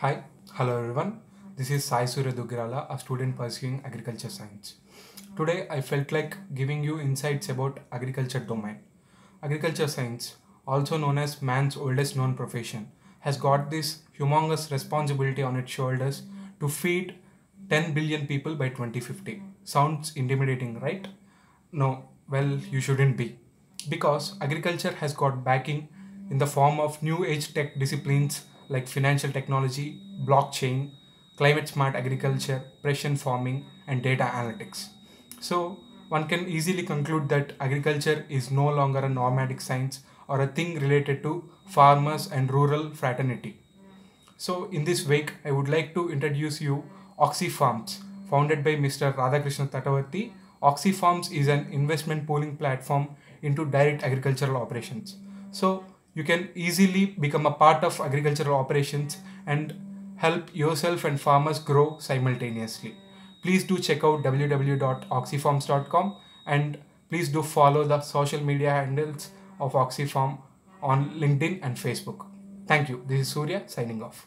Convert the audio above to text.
Hi, hello everyone. This is Sai Surya Dugirala, a student pursuing agriculture science. Today I felt like giving you insights about agriculture domain. Agriculture science, also known as man's oldest known profession, has got this humongous responsibility on its shoulders to feed 10 billion people by 2050. Sounds intimidating, right? No, well, you shouldn't be. Because agriculture has got backing in the form of new age tech disciplines like financial technology, blockchain, climate smart agriculture, precision farming, and data analytics. So, one can easily conclude that agriculture is no longer a nomadic science or a thing related to farmers and rural fraternity. So, in this wake, I would like to introduce you Oxy Farms, founded by Mr. Radhakrishna Tatavarti. Oxy Farms is an investment pooling platform into direct agricultural operations. So, you can easily become a part of agricultural operations and help yourself and farmers grow simultaneously. Please do check out www.oxyfarms.com and please do follow the social media handles of Oxyfarm on LinkedIn and Facebook. Thank you. This is Surya signing off.